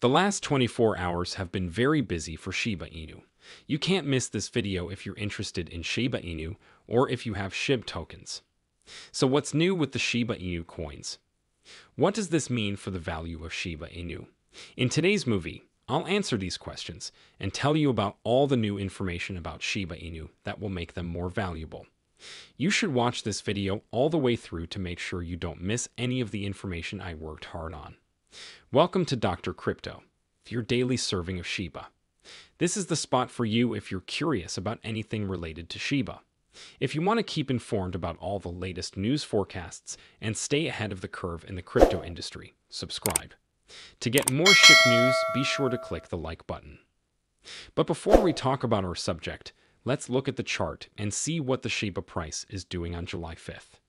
The last 24 hours have been very busy for Shiba Inu. You can't miss this video if you're interested in Shiba Inu or if you have SHIB tokens. So what's new with the Shiba Inu coins? What does this mean for the value of Shiba Inu? In today's movie, I'll answer these questions and tell you about all the new information about Shiba Inu that will make them more valuable. You should watch this video all the way through to make sure you don't miss any of the information I worked hard on. Welcome to Dr. Crypto, your daily serving of Shiba. This is the spot for you if you're curious about anything related to Shiba. If you want to keep informed about all the latest news forecasts and stay ahead of the curve in the crypto industry, subscribe. To get more SHIB news, be sure to click the like button. But before we talk about our subject, let's look at the chart and see what the Shiba price is doing on July 5th.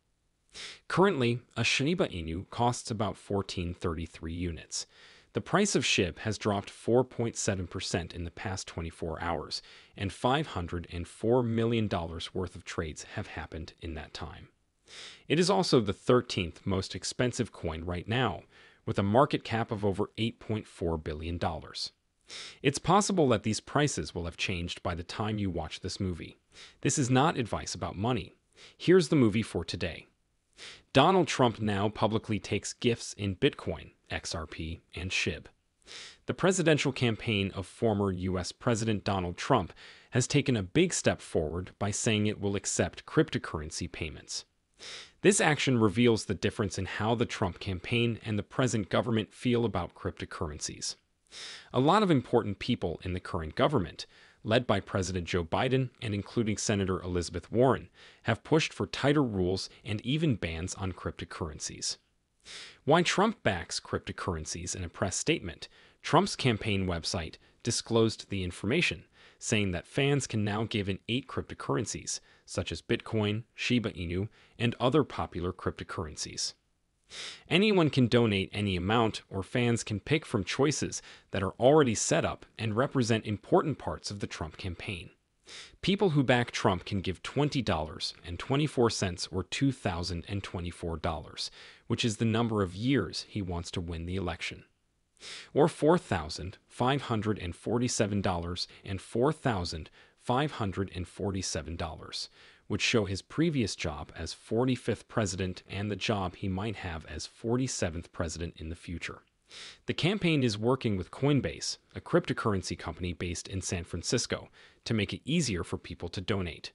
Currently, a Shiba Inu costs about 1433 units. The price of SHIB has dropped 4.7% in the past 24 hours, and $504 million worth of trades have happened in that time. It is also the 13th most expensive coin right now, with a market cap of over $8.4 billion. It's possible that these prices will have changed by the time you watch this movie. This is not advice about money. Here's the movie for today. Donald Trump now publicly takes gifts in Bitcoin, XRP, and SHIB. The presidential campaign of former U.S. President Donald Trump has taken a big step forward by saying it will accept cryptocurrency payments. This action reveals the difference in how the Trump campaign and the present government feel about cryptocurrencies. A lot of important people in the current government, led by President Joe Biden and including Senator Elizabeth Warren, have pushed for tighter rules and even bans on cryptocurrencies. Why Trump backs cryptocurrencies in a press statement, Trump's campaign website disclosed the information, saying that fans can now give in eight cryptocurrencies, such as Bitcoin, Shiba Inu, and other popular cryptocurrencies. Anyone can donate any amount, or fans can pick from choices that are already set up and represent important parts of the Trump campaign. People who back Trump can give $20 and 24 cents or $2,024, which is the number of years he wants to win the election. Or $4,547 and $4,547, which show his previous job as 45th president and the job he might have as 47th president in the future. The campaign is working with Coinbase, a cryptocurrency company based in San Francisco, to make it easier for people to donate.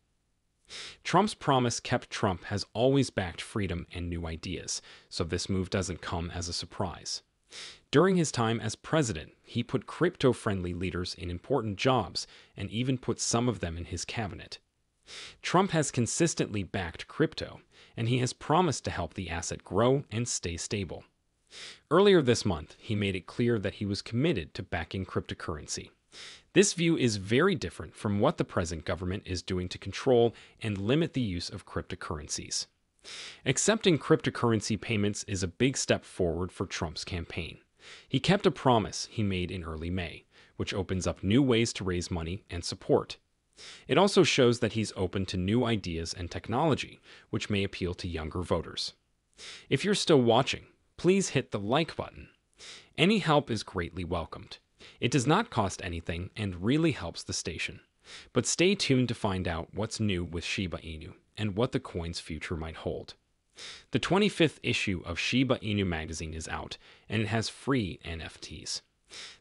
Trump's promise kept Trump has always backed freedom and new ideas, so this move doesn't come as a surprise. During his time as president, he put crypto friendly leaders in important jobs and even put some of them in his cabinet. Trump has consistently backed crypto, and he has promised to help the asset grow and stay stable. Earlier this month, he made it clear that he was committed to backing cryptocurrency. This view is very different from what the present government is doing to control and limit the use of cryptocurrencies. Accepting cryptocurrency payments is a big step forward for Trump's campaign. He kept a promise he made in early May, which opens up new ways to raise money and support. It also shows that he's open to new ideas and technology, which may appeal to younger voters. If you're still watching, please hit the like button. Any help is greatly welcomed. It does not cost anything and really helps the station. But stay tuned to find out what's new with Shiba Inu and what the coin's future might hold. The 25th issue of Shiba Inu magazine is out, and it has free NFTs.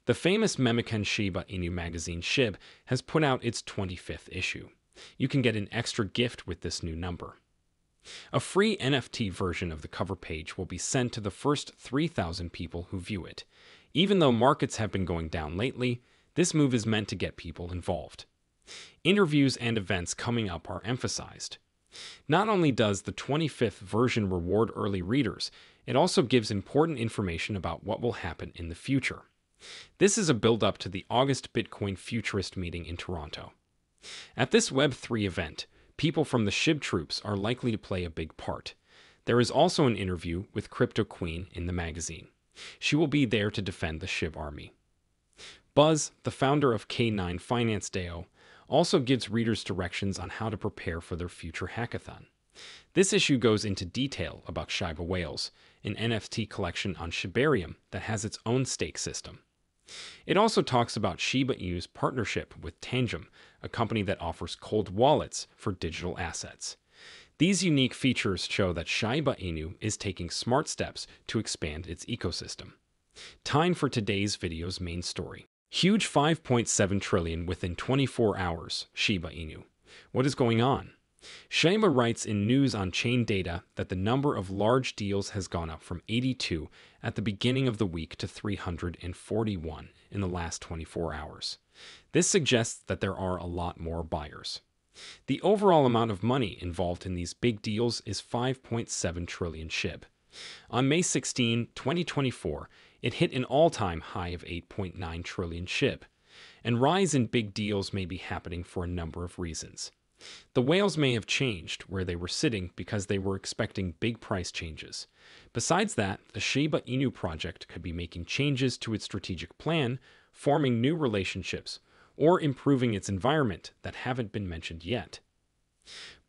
The famous Memecoin Shiba Inu magazine SHIB has put out its 25th issue. You can get an extra gift with this new number. A free NFT version of the cover page will be sent to the first 3,000 people who view it. Even though markets have been going down lately, this move is meant to get people involved. Interviews and events coming up are emphasized. Not only does the 25th version reward early readers, it also gives important information about what will happen in the future. This is a build up to the August Bitcoin Futurist meeting in Toronto. At this Web3 event, people from the SHIB troops are likely to play a big part. There is also an interview with Crypto Queen in the magazine. She will be there to defend the SHIB army. Buzz, the founder of K9 Finance DAO, also gives readers directions on how to prepare for their future hackathon. This issue goes into detail about Shiba Whales, an NFT collection on Shibarium that has its own stake system. It also talks about Shiba Inu's partnership with Tangem, a company that offers cold wallets for digital assets. These unique features show that Shiba Inu is taking smart steps to expand its ecosystem. Time for today's video's main story. Huge 5.7 trillion within 24 hours, Shiba Inu. What is going on? Shiba writes in News on Chain Data that the number of large deals has gone up from 82 at the beginning of the week to 341 in the last 24 hours. This suggests that there are a lot more buyers. The overall amount of money involved in these big deals is 5.7 trillion SHIB. On May 16, 2024, it hit an all-time high of 8.9 trillion SHIB. And rise in big deals may be happening for a number of reasons. The whales may have changed where they were sitting because they were expecting big price changes. Besides that, the Shiba Inu project could be making changes to its strategic plan, forming new relationships, or improving its environment that haven't been mentioned yet.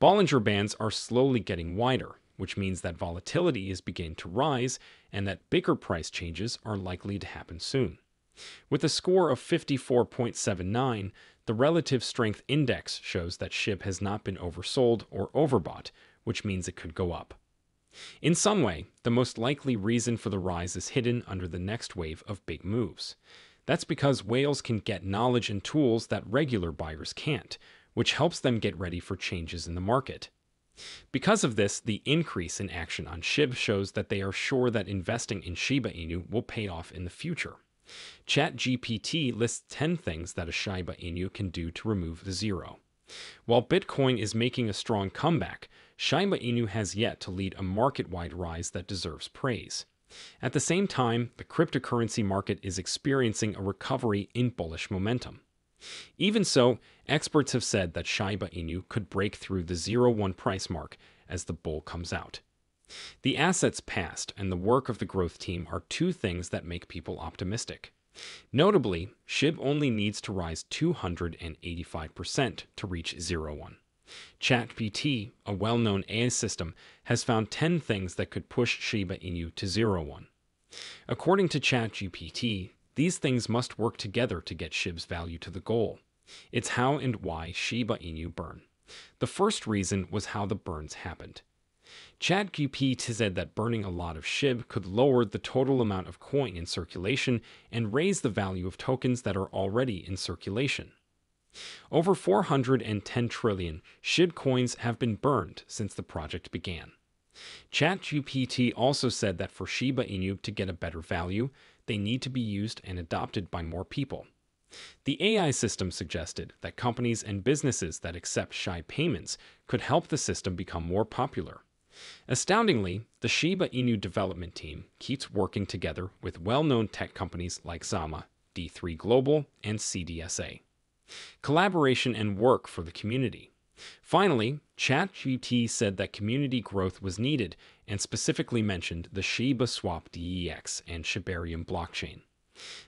Bollinger Bands are slowly getting wider, which means that volatility is beginning to rise and that bigger price changes are likely to happen soon. With a score of 54.79, the relative strength index shows that SHIB has not been oversold or overbought, which means it could go up. In some way, the most likely reason for the rise is hidden under the next wave of big moves. That's because whales can get knowledge and tools that regular buyers can't, which helps them get ready for changes in the market. Because of this, the increase in action on SHIB shows that they are sure that investing in Shiba Inu will pay off in the future. ChatGPT lists 10 things that a Shiba Inu can do to remove the zero. While Bitcoin is making a strong comeback, Shiba Inu has yet to lead a market-wide rise that deserves praise. At the same time, the cryptocurrency market is experiencing a recovery in bullish momentum. Even so, experts have said that Shiba Inu could break through the 0-1 price mark as the bull comes out. The assets passed and the work of the growth team are two things that make people optimistic. Notably, SHIB only needs to rise 285% to reach 01. ChatGPT, a well-known AI system, has found 10 things that could push Shiba Inu to 01. According to ChatGPT, these things must work together to get SHIB's value to the goal. It's how and why Shiba Inu burn. The first reason was how the burns happened. ChatGPT said that burning a lot of SHIB could lower the total amount of coin in circulation and raise the value of tokens that are already in circulation. Over 410 trillion SHIB coins have been burned since the project began. ChatGPT also said that for Shiba Inu to get a better value, they need to be used and adopted by more people. The AI system suggested that companies and businesses that accept SHI payments could help the system become more popular. Astoundingly, the Shiba Inu development team keeps working together with well-known tech companies like Zama, D3 Global, and CDSA. Collaboration and work for the community. Finally, ChatGPT said that community growth was needed and specifically mentioned the Shiba Swap DEX and Shibarium blockchain.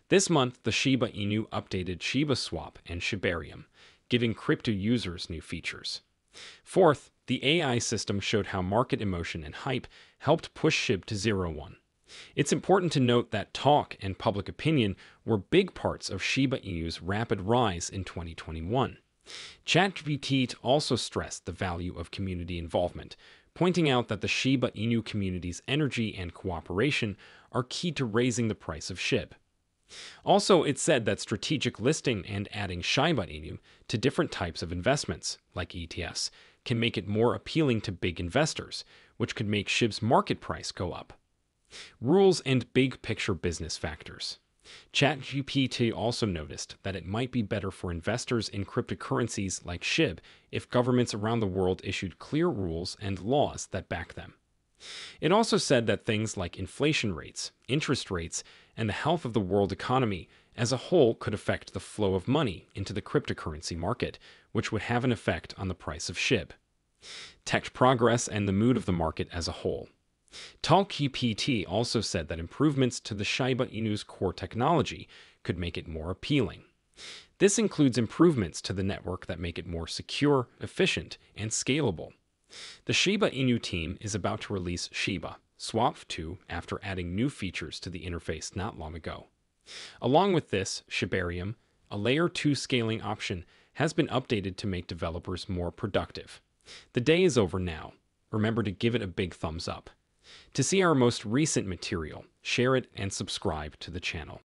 This month, the Shiba Inu updated Shiba Swap and Shibarium, giving crypto users new features. Fourth, the AI system showed how market emotion and hype helped push SHIB to 01. It's important to note that talk and public opinion were big parts of Shiba Inu's rapid rise in 2021. ChatGPT also stressed the value of community involvement, pointing out that the Shiba Inu community's energy and cooperation are key to raising the price of SHIB. Also, it said that strategic listing and adding Shiba Inu to different types of investments, like ETFs, can make it more appealing to big investors, which could make SHIB's market price go up. Rules and big picture business factors. ChatGPT also noticed that it might be better for investors in cryptocurrencies like SHIB if governments around the world issued clear rules and laws that back them. It also said that things like inflation rates, interest rates, and the health of the world economy as a whole could affect the flow of money into the cryptocurrency market, which would have an effect on the price of SHIB. Tech progress and the mood of the market as a whole. ChatGPT also said that improvements to the Shiba Inu's core technology could make it more appealing. This includes improvements to the network that make it more secure, efficient, and scalable. The Shiba Inu team is about to release Shiba, Swap 2 after adding new features to the interface not long ago. Along with this, Shibarium, a layer 2 scaling option, has been updated to make developers more productive. The day is over now. Remember to give it a big thumbs up. To see our most recent material, share it and subscribe to the channel.